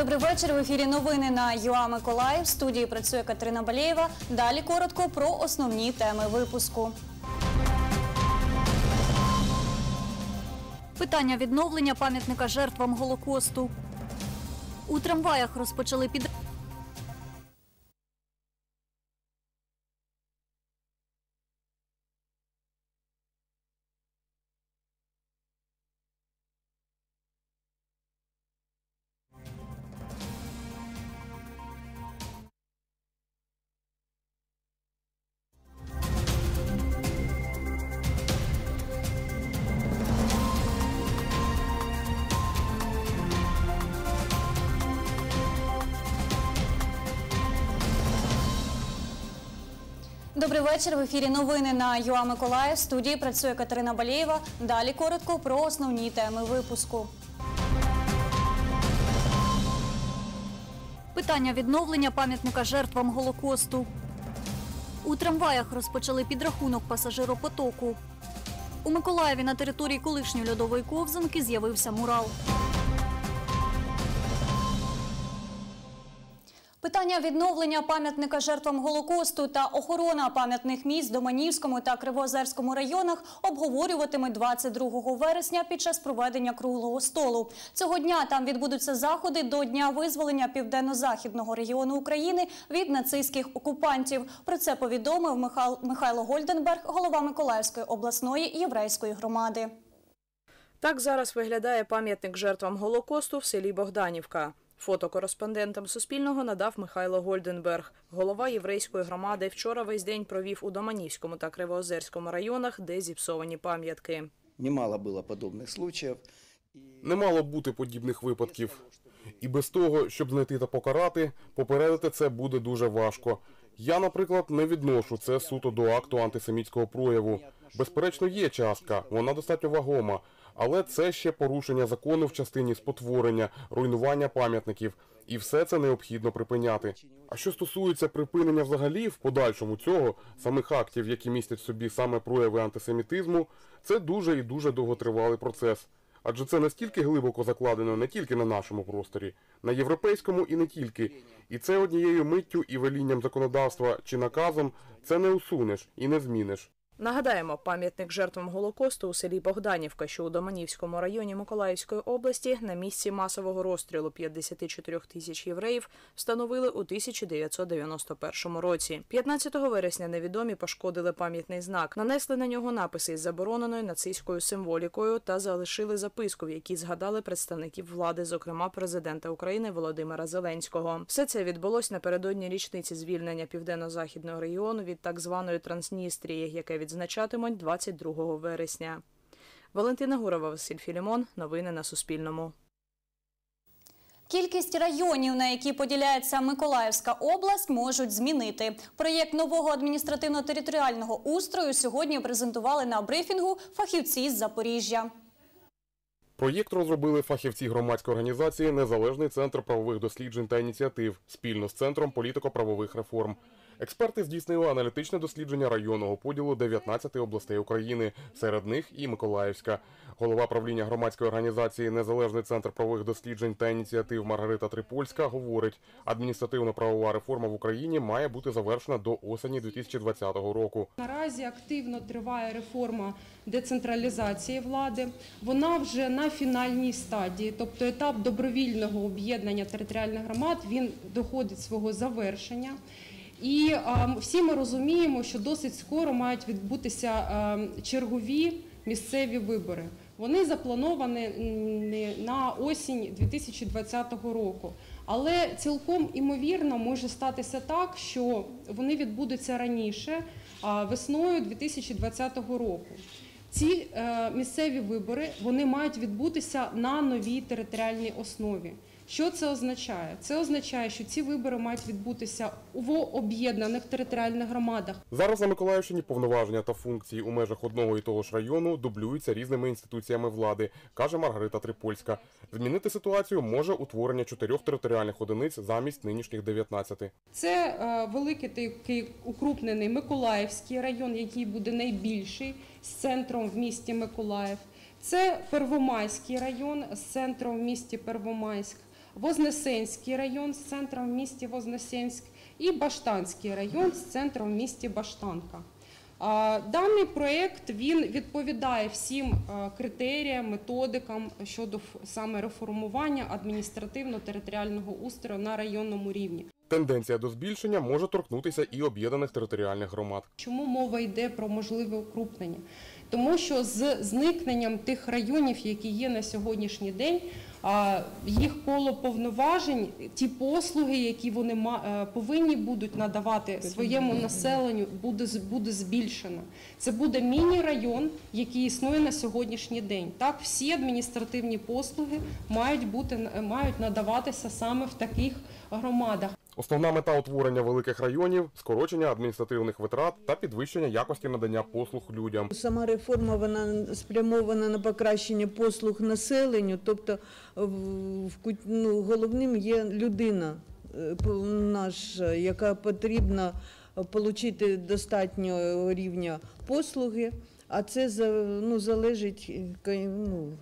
Добрий вечір. В ефірі новини на ЮА Миколаїв. В студії працює Катерина Балєєва. Далі коротко про основні теми випуску. Питання відновлення пам'ятника жертвам Голокосту. У трамваях розпочали під Добрий вечір. В ефірі новини на ЮА Миколаїв. В студії працює Катерина Балєєва. Далі коротко про основні теми випуску. Питання відновлення пам'ятника жертвам Голокосту. У трамваях розпочали підрахунок пасажиропотоку. У Миколаєві на території колишньої льодової ковзанки з'явився мурал. Питання відновлення пам'ятника жертвам Голокосту та охорона пам'ятних місць Доманівському та Кривоозерському районах обговорюватимуть 22 вересня під час проведення круглого столу. Цього дня там відбудуться заходи до дня визволення південно-західного регіону України від нацистських окупантів. Про це повідомив Михайло Гольденберг, голова Миколаївської обласної єврейської громади. Так зараз виглядає пам'ятник жертвам Голокосту в селі Богданівка. Фото кореспондентам Суспільного надав Михайло Гольденберг. Голова єврейської громади вчора весь день провів у Доманівському та Кривоозерському районах, де зіпсовані пам'ятки. Немало было подобных случаев. Не мало бути подібних випадків. І без того, щоб знайти та покарати, попередити це буде дуже важко. Я, наприклад, не відношу це суто до акту антисемітського прояву. Безперечно, є частка, вона достатньо вагома, але це ще порушення закону в частині спотворення, руйнування пам'ятників, і все це необхідно припиняти. А що стосується припинення взагалі в подальшому цього самих актів, які містять в собі саме прояви антисемітизму, це дуже і дуже довготривалий процес. Адже це настільки глибоко закладено не тільки на нашому просторі, на європейському і не тільки. І це однією миттю і велінням законодавства чи наказом це не усунеш і не зміниш. Нагадаємо, пам'ятник жертвам Голокосту у селі Богданівка, що у Доманівському районі Миколаївської області, на місці масового розстрілу 54 тисяч євреїв встановили у 1991 році. 15 вересня невідомі пошкодили пам'ятний знак, нанесли на нього написи із забороненою нацистською символікою та залишили записку, в якій згадали представників влади, зокрема президента України Володимира Зеленського. Все це відбулось напередодні річниці звільнення південно-західного регіону від так званої Трансністрії, яке відзначатимуть 22 вересня. Валентина Гурова, Василь Філімон. Новини на Суспільному. Кількість районів, на які поділяється Миколаївська область, можуть змінити. Проєкт нового адміністративно-територіального устрою сьогодні презентували на брифінгу фахівці з Запоріжжя. Проєкт розробили фахівці громадської організації Незалежний центр правових досліджень та ініціатив спільно з центром політико-правових реформ. Експерти здійснили аналітичне дослідження районного поділу 19 областей України, серед них і Миколаївська. Голова правління громадської організації Незалежний центр правових досліджень та ініціатив Маргарита Трипольська говорить, адміністративно-правова реформа в Україні має бути завершена до осені 2020 року. Наразі активно триває реформа децентралізації влади. Вона вже на фінальній стадії, тобто етап добровільного об'єднання територіальних громад він доходить свого завершення. І а, всі ми розуміємо, що досить скоро мають відбутися а, чергові місцеві вибори. Вони заплановані м, на осінь 2020 року. Але цілком імовірно може статися так, що вони відбудуться раніше, весною 2020 року. Ці е, місцеві вибори вони мають відбутися на новій територіальній основі. Що це означає? Це означає, що ці вибори мають відбутися в об'єднаних територіальних громадах. Зараз на Миколаївщині повноваження та функції у межах одного і того ж району дублюються різними інституціями влади, каже Маргарита Трипольська. Змінити ситуацію може утворення чотирьох територіальних одиниць замість нинішніх 19. Це е, великий такий укрупнений Миколаївський район, який буде найбільший з центром в місті Миколаїв. Це Первомайський район з центром в місті Первомайськ. Вознесенський район з центром в місті Вознесенськ і Баштанський район з центром в місті Баштанка. Даний проєкт він відповідає всім е, критеріям, методикам щодо саме реформування адміністративно-територіального устрою на районному рівні. Тенденція до збільшення може торкнутися і об'єднаних територіальних громад. Чому мова йде про можливе укрупнення? Тому що з зникненням тих районів, які є на сьогоднішній день, їх коло повноважень, ті послуги, які вони е, повинні будуть надавати своєму населенню, буде буде збільшено. Це буде міні-район, який існує на сьогоднішній день. Так, всі адміністративні послуги мають бути мають надаватися саме в таких громадах. Основна мета утворення великих районів скорочення адміністративних витрат та підвищення якості надання послуг людям. Сама реформа вона спрямована на покращення послуг населенню, тобто в- ну, головним є людина е, наша, яка потрібна отримати достатнього рівня послуги, а це ну, залежить ну,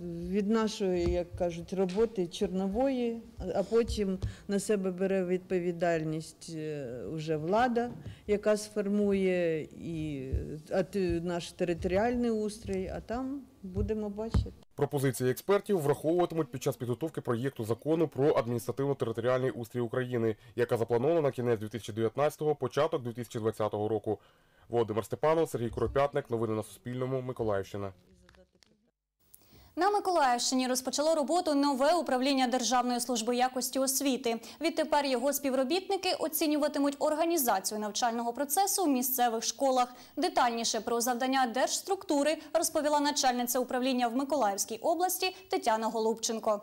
від нашої, як кажуть, роботи чорнової, а потім на себе бере відповідальність е, вже влада, яка сформує і наш територіальний устрій, а там будемо бачити. Пропозиції експертів враховуватимуть під час підготовки проєкту закону про адміністративно-територіальний устрій України, яка запланована на кінець 2019-го, початок 2020 року. Володимир Степанов, Сергій Куропятник. Новини на Суспільному. Миколаївщина. На Миколаївщині розпочало роботу нове управління Державної служби якості освіти. Відтепер його співробітники оцінюватимуть організацію навчального процесу в місцевих школах. Детальніше про завдання держструктури розповіла начальниця управління в Миколаївській області Тетяна Голубченко.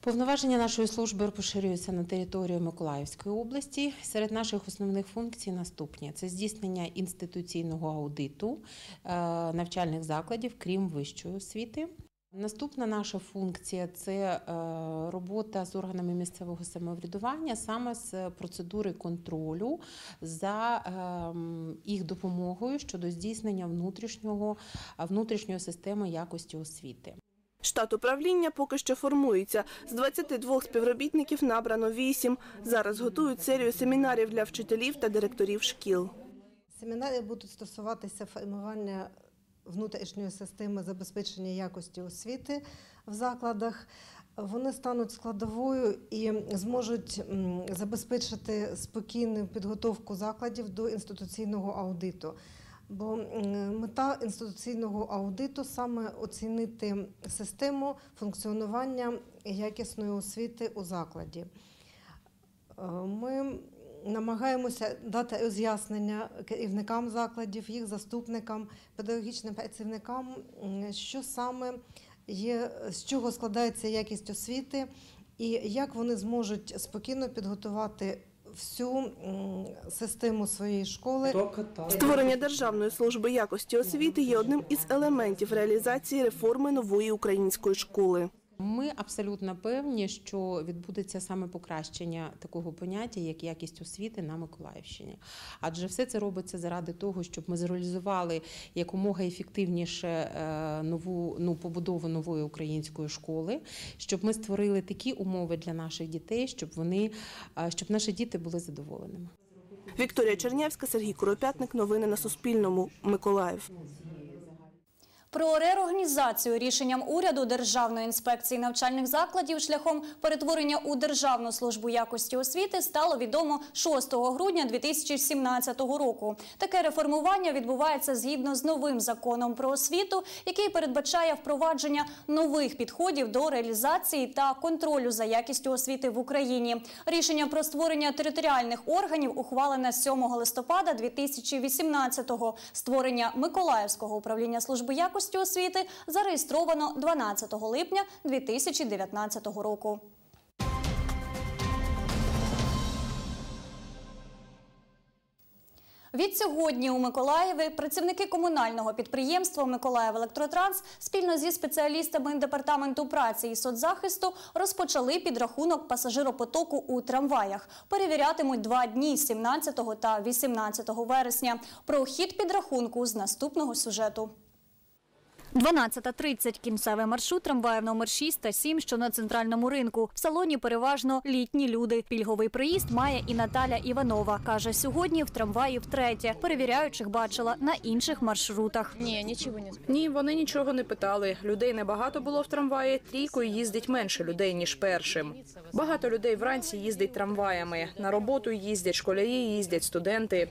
Повноваження нашої служби поширюються на територію Миколаївської області. Серед наших основних функцій наступні: це здійснення інституційного аудиту е, навчальних закладів, крім вищої освіти. Наступна наша функція це е, робота з органами місцевого самоврядування, саме з процедури контролю за ем, їх допомогою щодо здійснення внутрішнього внутрішньої системи якості освіти. Штат управління поки що формується. З 22 співробітників набрано 8. Зараз готують серію семінарів для вчителів та директорів шкіл. Семінари будуть стосуватися формування внутрішньої системи забезпечення якості освіти в закладах. Вони стануть складовою і зможуть забезпечити спокійну підготовку закладів до інституційного аудиту. Бо мета інституційного аудиту саме оцінити систему функціонування якісної освіти у закладі. Е, Ми намагаємося дати роз'яснення керівникам закладів, їх заступникам, педагогічним працівникам, що саме є, з чого складається якість освіти, і як вони зможуть спокійно підготувати всю систему своєї школи. Створення Державної служби якості освіти є одним із елементів реалізації реформи нової української школи. Ми абсолютно певні, що відбудеться саме покращення такого поняття, як якість освіти на Миколаївщині. Адже все це робиться заради того, щоб ми зреалізували якомога ефективніше е, нову ну, побудову нової української школи, щоб ми створили такі умови для наших дітей, щоб вони е, щоб наші діти були задоволеними. Вікторія Чернявська, Сергій Куропятник. Новини на Суспільному. Миколаїв. Про реорганізацію рішенням уряду Державної інспекції навчальних закладів шляхом перетворення у Державну службу якості освіти стало відомо 6 грудня 2017 року. Таке реформування відбувається згідно з новим законом про освіту, який передбачає впровадження нових підходів до реалізації та контролю за якістю освіти в Україні. Рішення про створення територіальних органів ухвалене 7 листопада 2018-го. Створення Миколаївського управління служби якості освіти зареєстровано 12 липня 2019 року. Відсьогодні у Миколаєві працівники комунального підприємства Миколаїв Електротранс спільно зі спеціалістами департаменту праці і соцзахисту розпочали підрахунок пасажиропотоку у трамваях. Перевірятимуть два дні 17 та 18 вересня. Про хід підрахунку з наступного сюжету. 12.30 – кінцевий маршрут трамваїв номер 6 та 7, що на центральному ринку. В салоні переважно літні люди. Пільговий проїзд має і Наталя Іванова. Каже, сьогодні в трамваї втретє. Перевіряючих бачила на інших маршрутах. Ні, нічого Ні, вони нічого не питали. Людей небагато було в трамваї. Трійкою їздить менше людей ніж першим. Багато людей вранці їздить трамваями. На роботу їздять школярі, їздять студенти.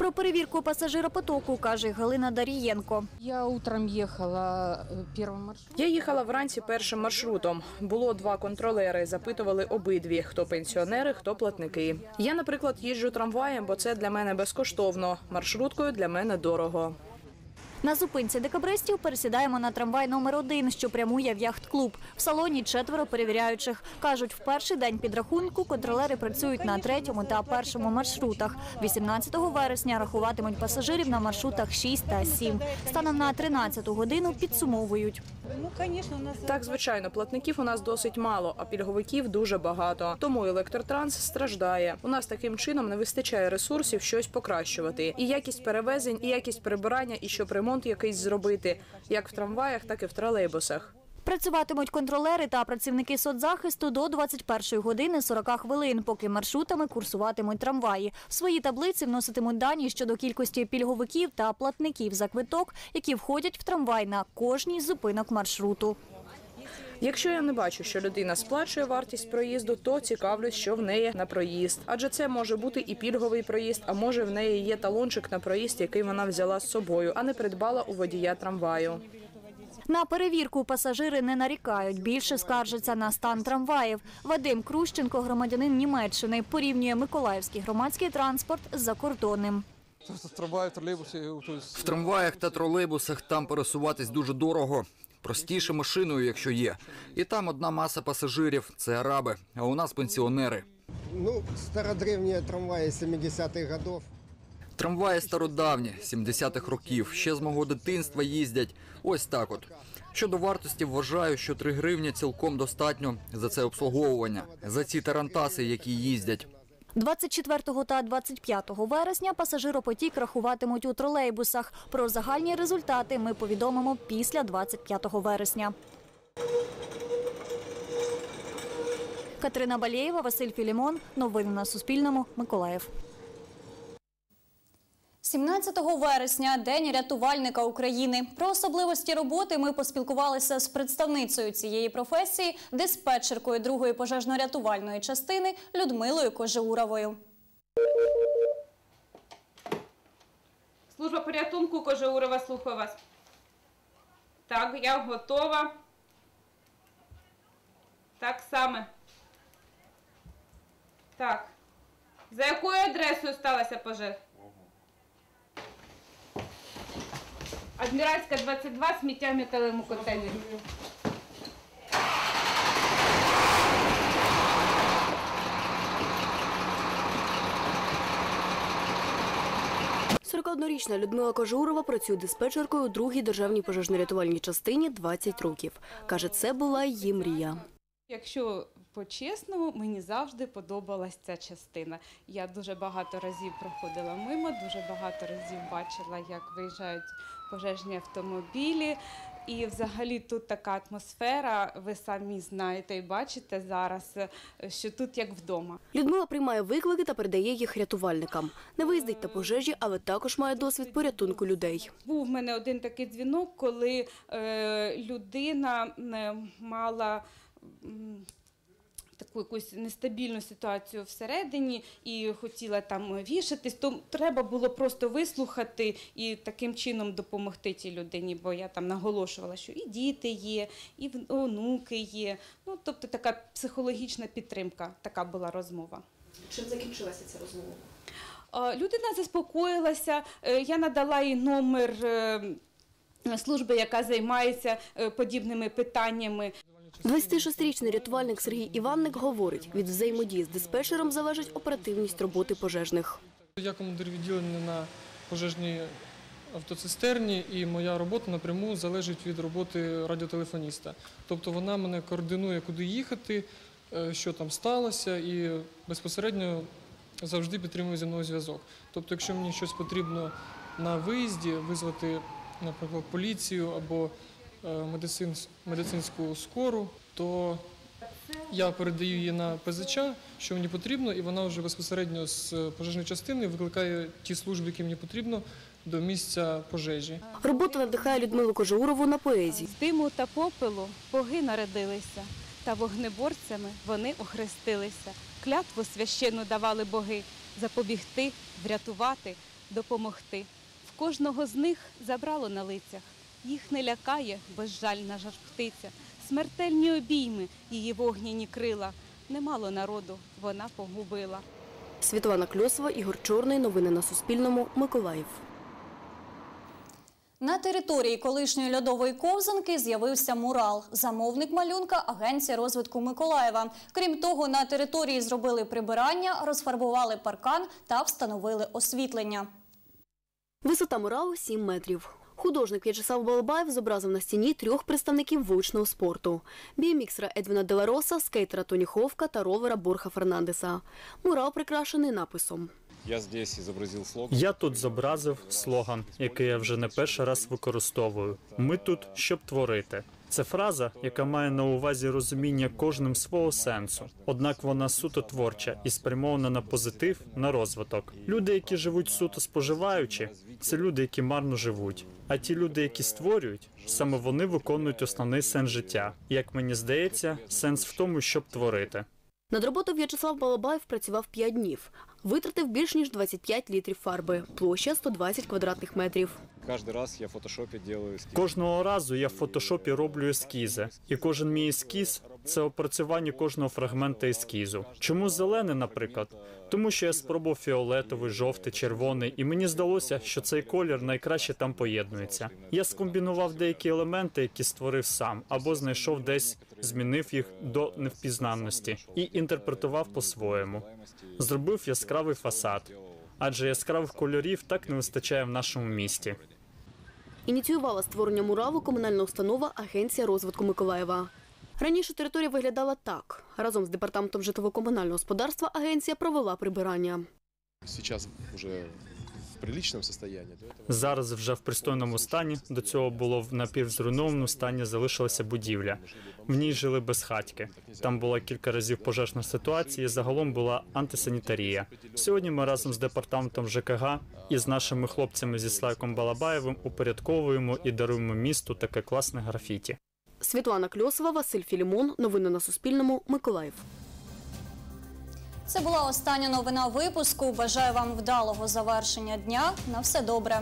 Про перевірку пасажиропотоку каже Галина Дарієнко. Я утром ехала маршрутом. Я їхала вранці першим маршрутом. Було два контролери. Запитували обидві: хто пенсіонери, хто платники. Я, наприклад, їжджу трамваєм, бо це для мене безкоштовно. Маршруткою для мене дорого. На зупинці декабристів пересідаємо на трамвай номер 1 що прямує в яхт-клуб. В салоні четверо перевіряючих. Кажуть, в перший день підрахунку контролери працюють на третьому та першому маршрутах. 18 вересня рахуватимуть пасажирів на маршрутах 6 та 7. Станом на 13 годину підсумовують. Так, звичайно, платників у нас досить мало, а пільговиків дуже багато. Тому електротранс страждає. У нас таким чином не вистачає ресурсів щось покращувати. І якість перевезень, і якість прибирання, і щоб ремонт якийсь зробити, як в трамваях, так і в тролейбусах. Працюватимуть контролери та працівники соцзахисту до 21 години 40 хвилин, поки маршрутами курсуватимуть трамваї. В свої таблиці вноситимуть дані щодо кількості пільговиків та платників за квиток, які входять в трамвай на кожній зупинок маршруту. Якщо я не бачу, що людина сплачує вартість проїзду, то цікавлюсь, що в неї на проїзд. Адже це може бути і пільговий проїзд, а може в неї є талончик на проїзд, який вона взяла з собою, а не придбала у водія трамваю. На перевірку пасажири не нарікають. Більше скаржаться на стан трамваїв. Вадим Крущенко, громадянин Німеччини, порівнює миколаївський громадський транспорт з закордонним. Трамваї, тролейбуси, В трамваях та тролейбусах там пересуватись дуже дорого. Простіше машиною, якщо є. І там одна маса пасажирів це араби, а у нас пенсіонери. Ну, стародревние трамваи 70-х годов. Трамваї стародавні, 70-х років, ще з мого дитинства їздять. Ось так от. Щодо вартості, вважаю, що 3 гривні цілком достатньо за це обслуговування, за ці тарантаси, які їздять. 24 та 25 вересня пасажиропотік рахуватимуть у тролейбусах. Про загальні результати ми повідомимо після 25 вересня. Катерина Балєєва, Василь Філімон. Новини на Суспільному. Миколаїв. 17 вересня – День рятувальника України. Про особливості роботи ми поспілкувалися з представницею цієї професії, диспетчеркою другої пожежно-рятувальної частини Людмилою Кожеуровою. Служба порятунку Кожеурова, слухаю вас. Так, я готова. Так саме. Так. За якою адресою сталася пожежа? Адміральська 22, сміття в металевому контейнері. 41-річна Людмила Кожурова працює диспетчеркою у другій державній пожежно-рятувальній частині 20 років. Каже, це була її мрія. Якщо по-чесному, мені завжди подобалась ця частина. Я дуже багато разів проходила мимо, дуже багато разів бачила, як виїжджають пожежні автомобілі. І взагалі тут така атмосфера, ви самі знаєте і бачите зараз, що тут як вдома. Людмила приймає виклики та передає їх рятувальникам. Не виїздить на пожежі, але також має досвід порятунку людей. Був в мене один такий дзвінок, коли е, людина мала. Таку якусь нестабільну ситуацію всередині і хотіла там вішатись, то треба було просто вислухати і таким чином допомогти тій людині, бо я там наголошувала, що і діти є, і онуки є. Ну тобто така психологічна підтримка, така була розмова. Чим закінчилася ця розмова? Людина заспокоїлася. е, Я надала їй номер е, служби, яка займається е, подібними питаннями. 26-річний рятувальник Сергій Іванник говорить, від взаємодії з диспетчером залежить оперативність роботи пожежних. Я командир відділення на пожежній автоцистерні, і моя робота напряму залежить від роботи радіотелефоніста. Тобто вона мене координує, куди їхати, е, що там сталося, і безпосередньо завжди підтримує зі мною зв'язок. Тобто, якщо мені щось потрібно на виїзді, визвати, наприклад, поліцію або медицинську скору, то я передаю її на ПЗЧ, що мені потрібно, і вона вже безпосередньо з пожежної частини викликає ті служби, які мені потрібно, до місця пожежі. Робота надихає Людмилу Кожаурову на поезії. З диму та попелу боги народилися, та вогнеборцями вони охрестилися. Клятву священну давали боги запобігти, врятувати, допомогти. В кожного з них забрало на лицях. Їх не лякає безжальна жар птиця. Смертельні обійми її вогняні крила. Немало народу вона погубила. Світлана Кльосова, Ігор Чорний. Новини на Суспільному. Миколаїв. На території колишньої льодової ковзанки з'явився мурал. Замовник малюнка – Агенція розвитку Миколаєва. Крім того, на території зробили прибирання, розфарбували паркан та встановили освітлення. Висота муралу 7 метрів. Художник В'ячеслав Балабаєв зобразив на стіні трьох представників вуличного спорту: біоміксера Едвіна Делароса, скейтера Тоні Ховка та ровера Борха Фернандеса. Мурал прикрашений написом. Я здесь изобразил слоган. Я тут зобразив слоган, який я вже не перший раз використовую. Ми тут, щоб творити. Це фраза, яка має на увазі розуміння кожним свого сенсу. Однак вона суто творча і спрямована на позитив, на розвиток. Люди, які живуть суто споживаючи, це люди, які марно живуть. А ті люди, які створюють, саме вони виконують основний сенс життя. Як мені здається, сенс в тому, щоб творити. Над роботою В'ячеслав Балабаєв працював 5 днів. Витратив більш ніж 25 літрів фарби, площа 120 квадратних метрів. Раз я в фотошопе делаю. Кожного разу я в фотошопі роблю ескізи, і кожен мій ескіз це опрацювання кожного фрагмента ескізу. Чому зелений, наприклад? Тому що я спробував фіолетовий, жовтий, червоний, і мені здалося, що цей колір найкраще там поєднується. Я скомбінував деякі елементи, які створив сам, або знайшов десь, змінив їх до невпізнанності і інтерпретував по-своєму. Зробив яскравий фасад, адже яскравих кольорів так не вистачає в нашому місті. Ініціювала створення муралу комунальна установа Агенція розвитку Миколаєва. Раніше територія виглядала так. Разом з департаментом житлово-комунального господарства агенція провела прибирання. Сейчас уже приличном состоянии. Зараз вже в пристойному стані. До цього було в напівзруйнованому стані залишилася будівля. В ній жили безхатьки. Там була кілька разів пожежна ситуація. і Загалом була антисанітарія. Сьогодні ми разом з департаментом ЖКГ і з нашими хлопцями зі Слайком Балабаєвим упорядковуємо і даруємо місту таке класне графіті. Світлана Кльосова, Василь Філімон. Новини на Суспільному. Миколаїв. Це була остання новина випуску. Бажаю вам вдалого завершення дня. На все добре.